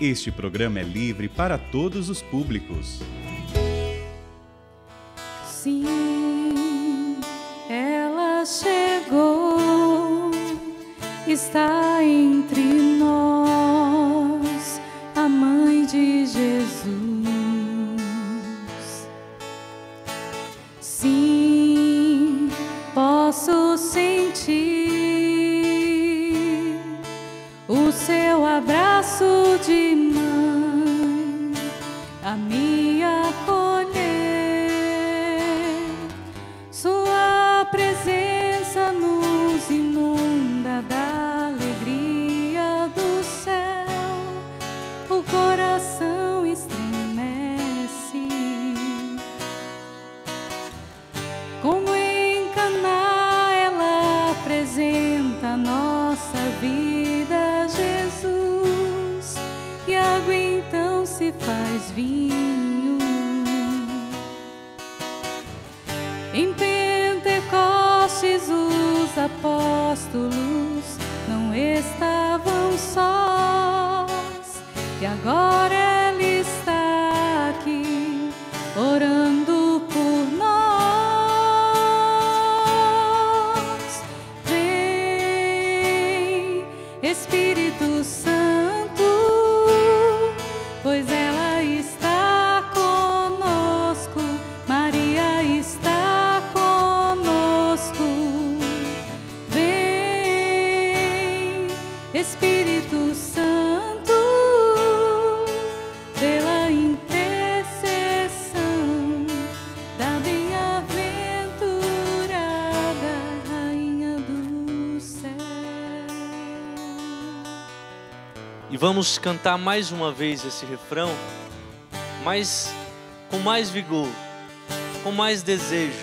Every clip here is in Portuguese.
Este programa é livre para todos os públicos. Sim, ela chegou, está entre nós, se faz vinho. Em Pentecostes os apóstolos não estavam sós, e agora vamos cantar mais uma vez esse refrão, mas com mais vigor, com mais desejo,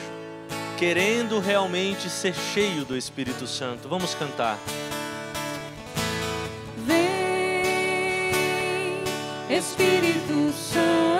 querendo realmente ser cheio do Espírito Santo. Vamos cantar. Vem, Espírito Santo,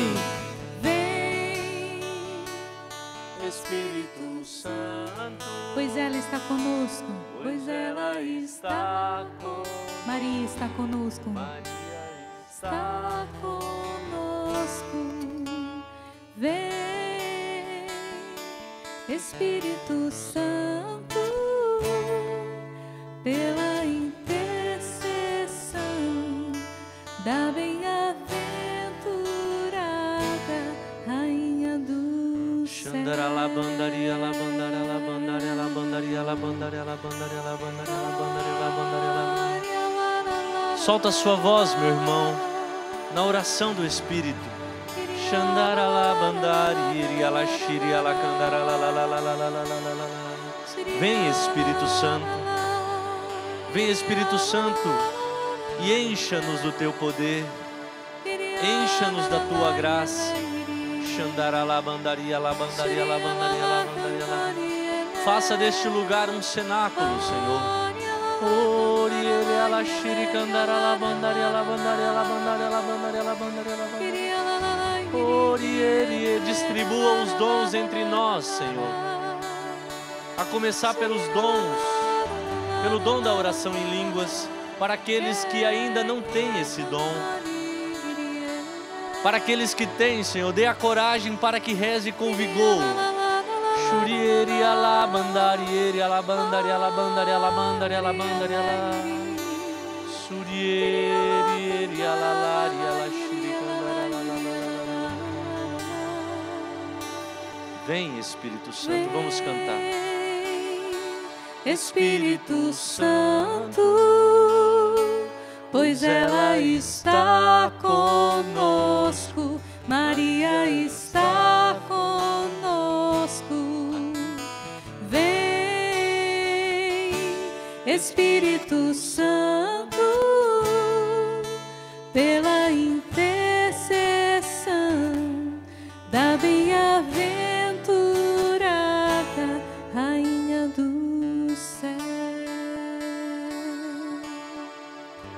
Espírito. Vem, Espírito Santo, pois ela está conosco. pois ela está conosco. Maria está conosco. Maria Está conosco. Vem, Espírito Santo, pela Solta a sua voz, meu irmão, na oração do Espírito. Xandara la bandari la shiri la candara la la la la la la la la la la. Vem Espírito Santo. Vem Espírito Santo e encha-nos do teu poder. Encha-nos da tua graça. Xandara la bandaria la bandaria la bandaria la bandaria la. Faça deste lugar um cenáculo, Senhor. Oriere ala shiri candara la bandaria la bandaria la bandaria la bandaria la bandaria la bandaria. Oriere distribua os dons entre nós, Senhor. A começar pelos dons, pelo dom da oração em línguas, para aqueles que ainda não têm esse dom. Para aqueles que têm, Senhor, dê a coragem para que reze com vigor. Shurieri ala bandarieri ala bandari ala bandari ala bandari ala bandari ala Surieri ala lari ala. Vem Espírito Santo, vamos cantar. Espírito Santo, pois ela está conosco. Maria está Espírito Santo, pela intercessão da bem-aventurada Rainha do Céu.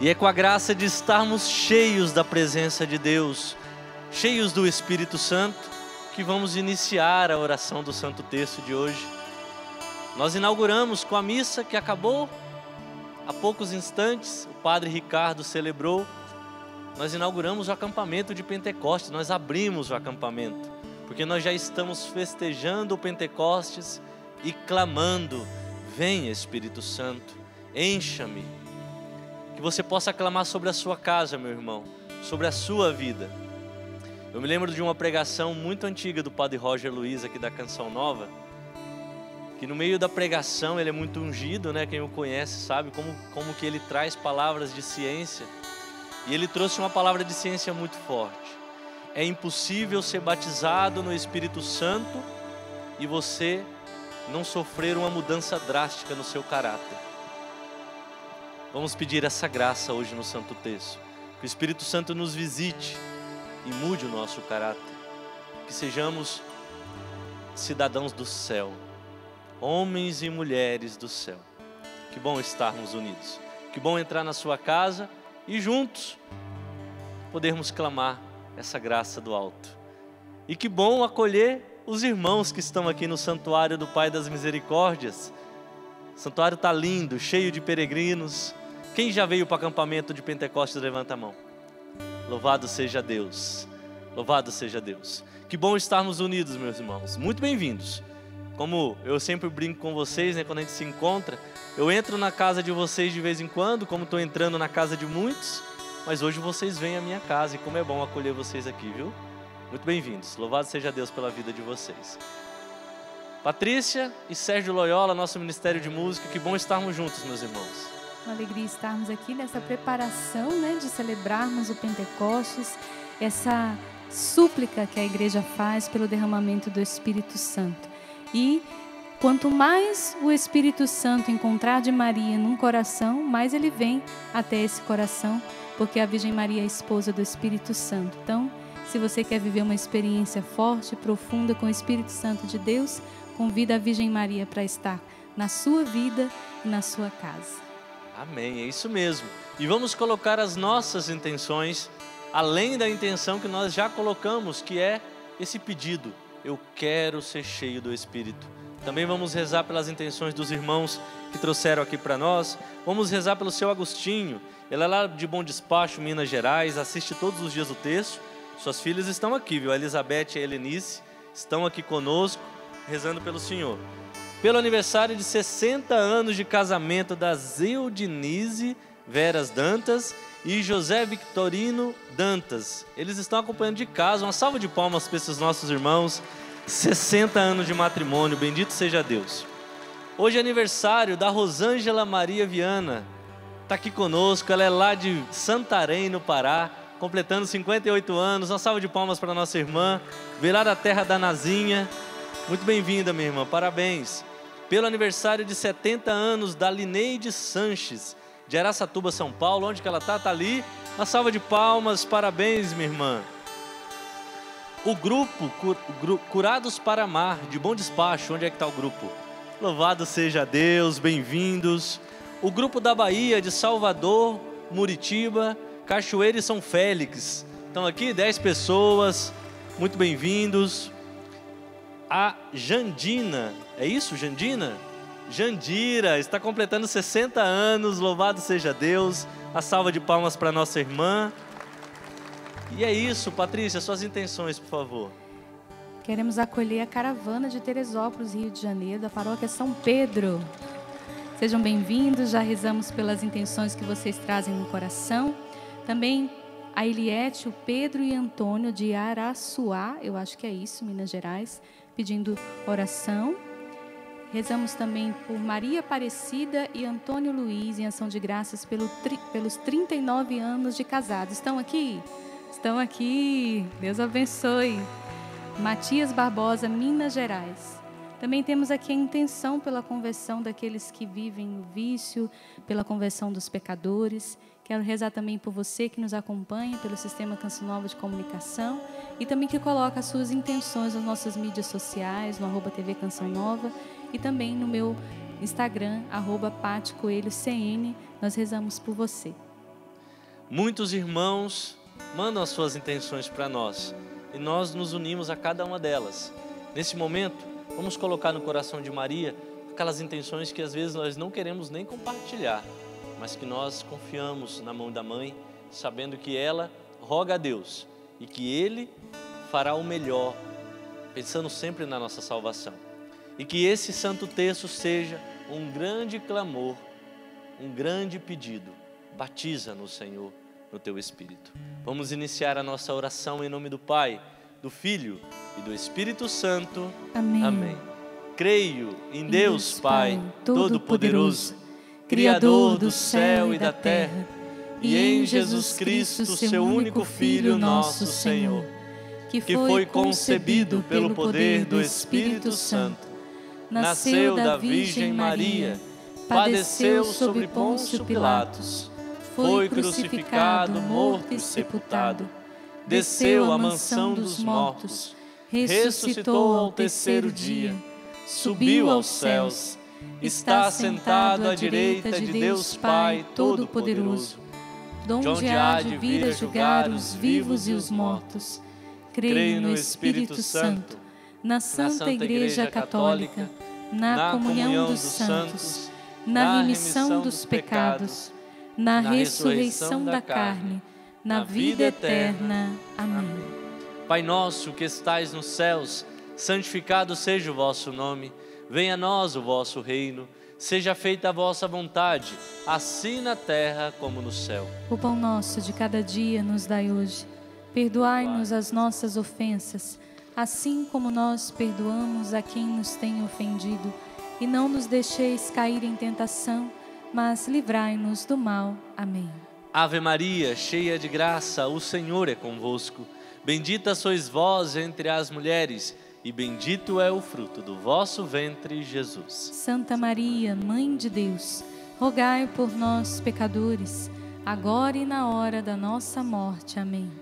E é com a graça de estarmos cheios da presença de Deus, cheios do Espírito Santo, que vamos iniciar a oração do Santo Texto de hoje. Nós inauguramos com a missa que acabou há poucos instantes, o Padre Ricardo celebrou. Nós inauguramos o acampamento de Pentecostes, nós abrimos o acampamento, porque nós já estamos festejando o Pentecostes e clamando: Vem Espírito Santo, encha-me. Que você possa clamar sobre a sua casa, meu irmão, sobre a sua vida. Eu me lembro de uma pregação muito antiga do Padre Roger Luiz, aqui da Canção Nova, que no meio da pregação ele é muito ungido, né? Quem o conhece sabe como, como que ele traz palavras de ciência. E ele trouxe uma palavra de ciência muito forte. É impossível ser batizado no Espírito Santo e você não sofrer uma mudança drástica no seu caráter. Vamos pedir essa graça hoje no Santo Texto. Que o Espírito Santo nos visite e mude o nosso caráter. Que sejamos cidadãos do céu homens e mulheres do céu. Que bom estarmos unidos. Que bom entrar na sua casa e juntos podermos clamar essa graça do alto. E que bom acolher os irmãos que estão aqui no santuário do Pai das Misericórdias. O santuário está lindo, cheio de peregrinos. Quem já veio para o acampamento de Pentecostes, levanta a mão. Louvado seja Deus. Louvado seja Deus. Que bom estarmos unidos, meus irmãos. Muito bem-vindos. Como eu sempre brinco com vocês, né, quando a gente se encontra, eu entro na casa de vocês de vez em quando, como estou entrando na casa de muitos, mas hoje vocês vêm à minha casa e como é bom acolher vocês aqui, viu? Muito bem-vindos. Louvado seja Deus pela vida de vocês. Patrícia e Sérgio Loyola, nosso Ministério de Música, que bom estarmos juntos, meus irmãos. Uma alegria estarmos aqui nessa preparação, né, de celebrarmos o Pentecostes, essa súplica que a igreja faz pelo derramamento do Espírito Santo. E quanto mais o Espírito Santo encontrar de Maria num coração, mais ele vem até esse coração, porque a Virgem Maria é esposa do Espírito Santo. Então, se você quer viver uma experiência forte, profunda com o Espírito Santo de Deus, convida a Virgem Maria para estar na sua vida e na sua casa. Amém, é isso mesmo. E vamos colocar as nossas intenções, além da intenção que nós já colocamos, que é esse pedido eu quero ser cheio do Espírito. Também vamos rezar pelas intenções dos irmãos que trouxeram aqui para nós. Vamos rezar pelo seu Agostinho. Ele é lá de Bom Despacho, Minas Gerais, assiste todos os dias o texto. Suas filhas estão aqui, viu? A Elizabeth e a Helenice estão aqui conosco, rezando pelo Senhor. Pelo aniversário de 60 anos de casamento da Zeudinise Veras Dantas e José Victorino Dantas. Eles estão acompanhando de casa. Uma salva de palmas para esses nossos irmãos. 60 anos de matrimônio, bendito seja Deus. Hoje é aniversário da Rosângela Maria Viana. Está aqui conosco, ela é lá de Santarém, no Pará, completando 58 anos. Uma salva de palmas para nossa irmã, veio lá da terra da Nazinha. Muito bem-vinda, minha irmã, parabéns. Pelo aniversário de 70 anos da Lineide Sanches de Araçatuba, São Paulo. Onde que ela está? Está ali. Uma salva de palmas, parabéns, minha irmã. O grupo Curados para Amar, de Bom Despacho, onde é que está o grupo? Louvado seja Deus, bem-vindos. O grupo da Bahia, de Salvador, Muritiba, Cachoeira e São Félix. Estão aqui 10 pessoas, muito bem-vindos. A Jandina, é isso, Jandina? Jandira está completando 60 anos, louvado seja Deus. A salva de palmas para nossa irmã. E é isso, Patrícia, suas intenções, por favor. Queremos acolher a caravana de Teresópolis, Rio de Janeiro, da paróquia São Pedro. Sejam bem-vindos, já rezamos pelas intenções que vocês trazem no coração. Também a Eliette, o Pedro e Antônio de Araçuá, eu acho que é isso, Minas Gerais, pedindo oração. Rezamos também por Maria Aparecida e Antônio Luiz em ação de graças pelo, pelos 39 anos de casados. Estão aqui? Estão aqui. Deus abençoe. Matias Barbosa, Minas Gerais. Também temos aqui a intenção pela conversão daqueles que vivem no vício, pela conversão dos pecadores. Quero rezar também por você que nos acompanha pelo Sistema Canção Nova de Comunicação e também que coloca as suas intenções nas nossas mídias sociais, no arroba TV Canção Nova e também no meu Instagram, arroba Nós rezamos por você. Muitos irmãos mandam as suas intenções para nós e nós nos unimos a cada uma delas. Nesse momento, vamos colocar no coração de Maria aquelas intenções que às vezes nós não queremos nem compartilhar, mas que nós confiamos na mão da mãe, sabendo que ela roga a Deus e que Ele fará o melhor, pensando sempre na nossa salvação. E que esse santo texto seja um grande clamor, um grande pedido. Batiza-nos, Senhor, no teu Espírito. Vamos iniciar a nossa oração em nome do Pai, do Filho e do Espírito Santo. Amém. Amém. Creio em Deus, Pai, Todo-Poderoso, Todo-Poderoso, Criador do céu e da terra, e em Jesus Cristo, seu único Filho, nosso Senhor, que foi concebido pelo poder do Espírito Santo, nasceu da Virgem Maria, padeceu sob Pôncio Pilatos, foi crucificado, morto e sepultado, desceu à mansão dos mortos, ressuscitou ao terceiro dia, subiu aos céus, está sentado à direita de Deus Pai Todo-Poderoso, donde há de vir a julgar os vivos e os mortos. Creio no Espírito Santo, na Santa Igreja Católica, na comunhão dos santos, na remissão dos pecados, na ressurreição da carne, na vida eterna. Amém. Pai nosso que estais nos céus, santificado seja o vosso nome. Venha a nós o vosso reino. Seja feita a vossa vontade, assim na terra como no céu. O pão nosso de cada dia nos dai hoje. Perdoai-nos as nossas ofensas, assim como nós perdoamos a quem nos tem ofendido. E não nos deixeis cair em tentação, mas livrai-nos do mal. Amém. Ave Maria, cheia de graça, o Senhor é convosco. Bendita sois vós entre as mulheres, e bendito é o fruto do vosso ventre, Jesus. Santa Maria, Mãe de Deus, rogai por nós, pecadores, agora e na hora da nossa morte. Amém.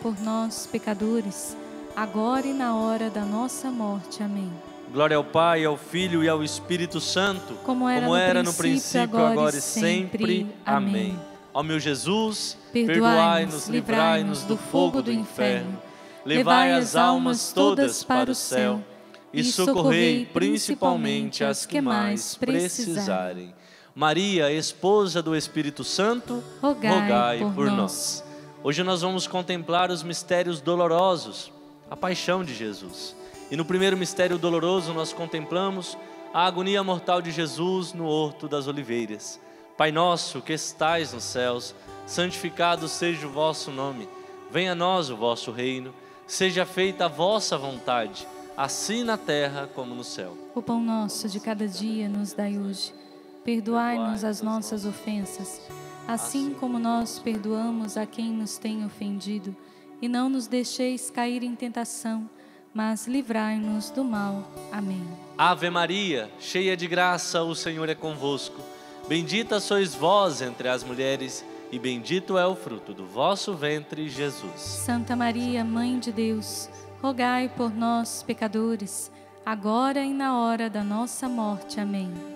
por nós, pecadores, agora e na hora da nossa morte. Amém. Glória ao Pai, ao Filho e ao Espírito Santo, Como era no princípio, agora e sempre. Amém. Ó meu Jesus, Perdoai-nos, livrai-nos do fogo do inferno, levai as almas todas para o céu e socorrei principalmente as que mais precisarem. Maria, esposa do Espírito Santo, Rogai por por nós. nós. Hoje nós vamos contemplar os mistérios dolorosos, a paixão de Jesus. E no primeiro mistério doloroso nós contemplamos a agonia mortal de Jesus no Horto das Oliveiras. Pai nosso que estais nos céus, santificado seja o vosso nome. Venha a nós o vosso reino. Seja feita a vossa vontade, assim na terra como no céu. O pão nosso de cada dia nos dai hoje. Perdoai-nos as nossas ofensas, assim como nós perdoamos a quem nos tem ofendido. E não nos deixeis cair em tentação, mas livrai-nos do mal. Amém. Ave Maria, cheia de graça, o Senhor é convosco. Bendita sois vós entre as mulheres, e bendito é o fruto do vosso ventre, Jesus. Santa Maria, Mãe de Deus, rogai por nós, pecadores, agora e na hora da nossa morte. Amém.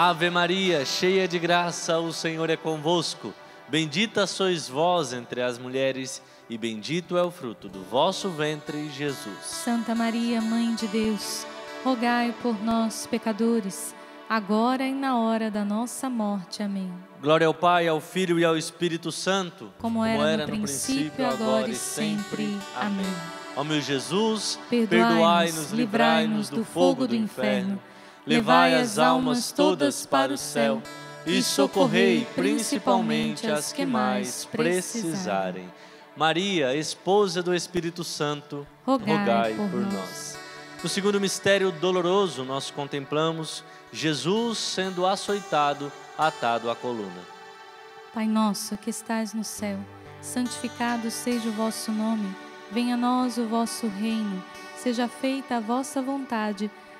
Ave Maria, cheia de graça, o Senhor é convosco. Bendita sois vós entre as mulheres, e bendito é o fruto do vosso ventre, Jesus. Santa Maria, Mãe de Deus, rogai por nós, pecadores, agora e na hora da nossa morte. Amém. Glória ao Pai, ao Filho e ao Espírito Santo, Como era no princípio, agora e sempre. Amém. Ó meu Jesus, Perdoai-nos, perdoai-nos, livrai-nos do fogo do inferno, levai as almas todas para o céu e socorrei principalmente as que mais precisarem. Maria, esposa do Espírito Santo, Rogai rogai por por nós. nós. No segundo mistério doloroso, nós contemplamos Jesus sendo açoitado, atado à coluna. Pai nosso que estais no céu, santificado seja o vosso nome. Venha a nós o vosso reino. Seja feita a vossa vontade,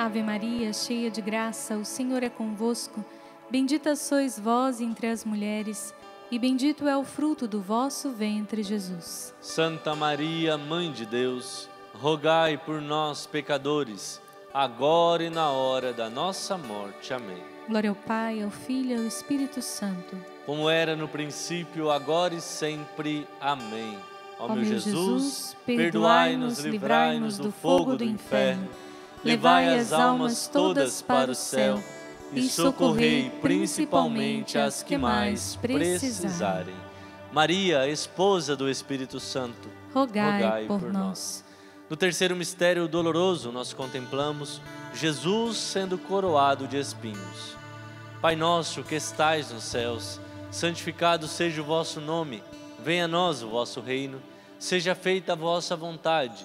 Ave Maria, cheia de graça, o Senhor é convosco. Bendita sois vós entre as mulheres, e bendito é o fruto do vosso ventre, Jesus. Santa Maria, Mãe de Deus, rogai por nós, pecadores, agora e na hora da nossa morte. Amém. Glória ao Pai, ao Filho e ao Espírito Santo. Como era no princípio, agora e sempre. Amém. Ó meu Jesus, perdoai-nos, livrai-nos do fogo do inferno, levai as almas todas para o céu e socorrei principalmente as que mais precisarem. Maria, esposa do Espírito Santo, Rogai, rogai por, por nós. no terceiro mistério doloroso, nós contemplamos Jesus sendo coroado de espinhos. Pai nosso que estais nos céus, santificado seja o vosso nome, venha a nós o vosso reino, seja feita a vossa vontade,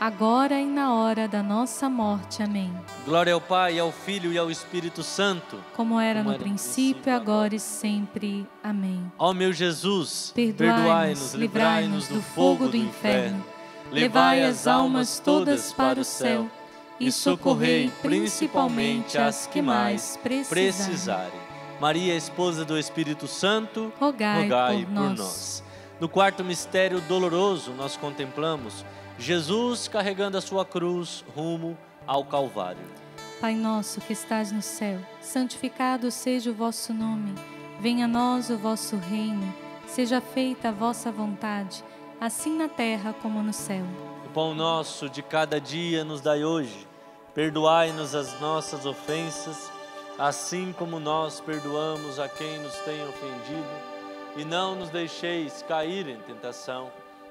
agora e na hora da nossa morte. Amém. Glória ao Pai, ao Filho e ao Espírito Santo. Como era Como no era no princípio, agora e sempre. Amém. Ó meu Jesus, Perdoai-nos, livrai-nos do fogo do inferno, levai as almas todas para o céu e socorrei principalmente as que mais precisarem. precisarem. Maria, esposa do Espírito Santo, Rogai, rogai por, por nós. nós. No quarto mistério doloroso, nós contemplamos Jesus carregando a sua cruz rumo ao Calvário. Pai nosso que estás no céu, santificado seja o vosso nome. Venha a nós o vosso reino. Seja feita a vossa vontade, assim na terra como no céu. O pão nosso de cada dia nos dai hoje. Perdoai-nos as nossas ofensas, assim como nós perdoamos a quem nos tem ofendido. E não nos deixeis cair em tentação,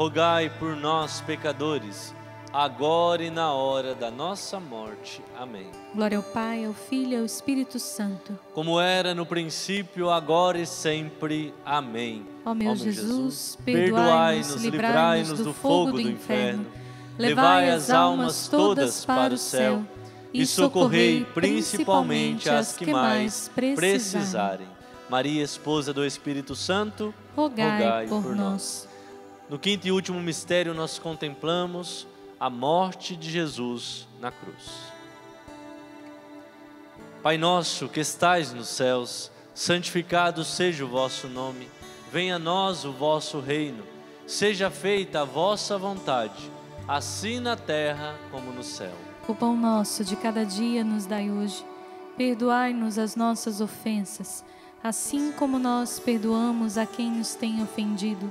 rogai por nós, pecadores, agora e na hora da nossa morte. Amém. Glória ao Pai, ao Filho e ao Espírito Santo. Como era no princípio, agora e sempre. Amém. Ó meu Jesus, perdoai-nos, livrai-nos do fogo do inferno, levai as almas todas para o céu e socorrei principalmente as que mais precisarem. Maria, esposa do Espírito Santo, Rogai, rogai por, por nós. No quinto e último mistério, nós contemplamos a morte de Jesus na cruz. Pai nosso que estais nos céus, santificado seja o vosso nome. Venha a nós o vosso reino. Seja feita a vossa vontade, assim na terra como no céu. O pão nosso de cada dia nos dai hoje. Perdoai-nos as nossas ofensas, assim como nós perdoamos a quem nos tem ofendido.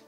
e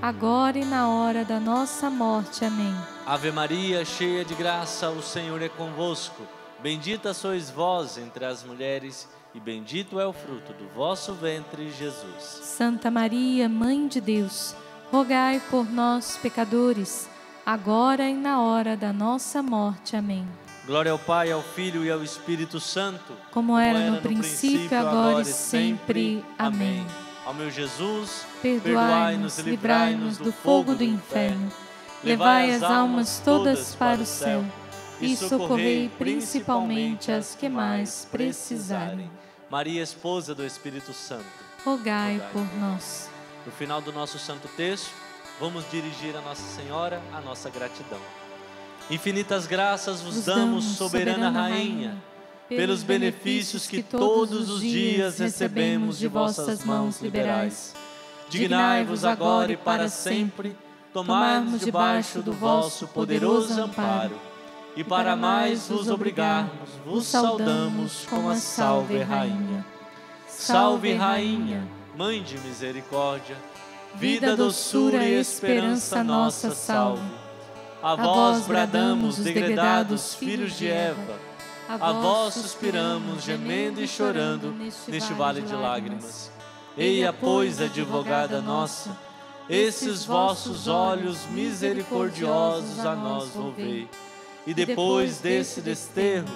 agora e na hora da nossa morte. Amém. Ave Maria, cheia de graça, o Senhor é convosco. Bendita sois vós entre as mulheres, e bendito é o fruto do vosso ventre, Jesus. Santa Maria, Mãe de Deus, rogai por nós, pecadores, agora e na hora da nossa morte. Amém. Glória ao Pai, ao Filho e ao Espírito Santo, Como era no princípio, agora e sempre. Amém. Ao meu Jesus, Perdoai-nos, livrai-nos do fogo do inferno, levai as almas todas para o céu e socorrei principalmente as que mais precisarem. Maria, esposa do Espírito Santo. Rogai por nós. No final do nosso santo texto, vamos dirigir a Nossa Senhora a nossa gratidão. Infinitas graças vos damos, soberana Rainha, pelos benefícios que todos os dias recebemos de vossas mãos liberais. Dignai-vos agora e para sempre tomarmos debaixo do vosso poderoso amparo, e para mais vos obrigarmos, vos saudamos com a Salve Rainha. Salve Rainha, Mãe de misericórdia, vida, doçura e esperança nossa, salve. A vós bradamos, os degredados filhos de Eva, a vós suspiramos, gemendo e chorando neste vale de lágrimas. Eia, pois, advogada nossa, esses vossos olhos misericordiosos a nós volvei. E depois desse desterro,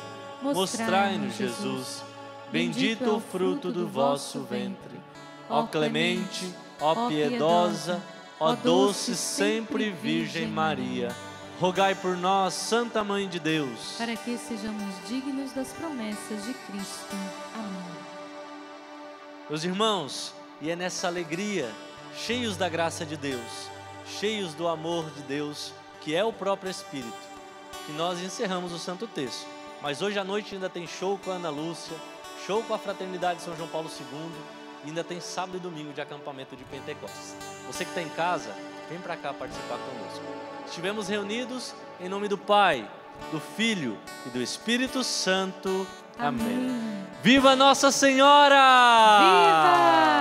mostrai-nos Jesus, bendito o fruto do vosso ventre. Ó clemente, ó piedosa, ó doce sempre Virgem Maria, rogai por nós, Santa Mãe de Deus. Para que sejamos dignos das promessas de Cristo. Amém. Meus irmãos, e é nessa alegria, cheios da graça de Deus, cheios do amor de Deus, que é o próprio Espírito, que nós encerramos o Santo Texto. Mas hoje à noite ainda tem show com a Ana Lúcia, show com a Fraternidade São João Paulo II, e ainda tem sábado e domingo de acampamento de Pentecostes. Você que está em casa, vem para cá participar conosco. Estivemos reunidos em nome do Pai, do Filho e do Espírito Santo. Amém. Amém. Viva Nossa Senhora! Viva!